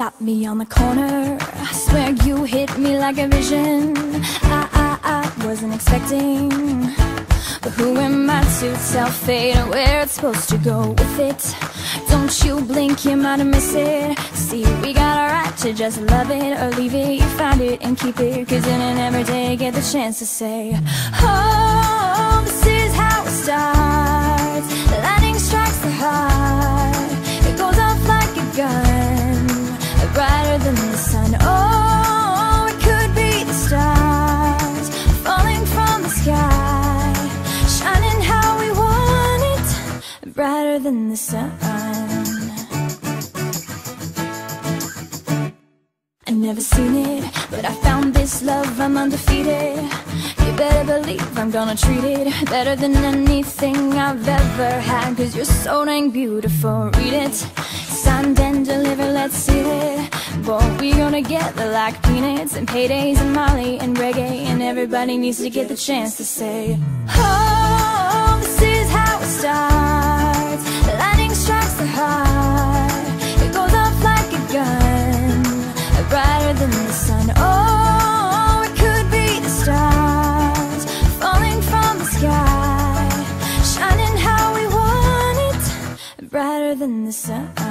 Got me on the corner. I swear you hit me like a vision. I, I, I wasn't expecting. But who am I to tell fate where it's supposed to go with it? Don't you blink, you might have missed it. See, we got a right to just love it or leave it. You find it and keep it. Cause in and every day, get the chance to say, Oh, brighter than the sun. Oh, it could be the stars falling from the sky, shining how we want it, brighter than the sun. I never seen it, but I found this love, I'm undefeated. You better believe I'm gonna treat it better than anything I've ever had. Cause you're so dang beautiful, read it. Signed and delivered, let's see it. Boy, we gonna get the like peanuts and paydays and Marley and reggae. And everybody needs to get the chance to say, Oh, this is how it starts. Lightning strikes the heart. It goes off like a gun, brighter than the sun. Oh, it could be the stars falling from the sky, shining how we want it, brighter than the sun.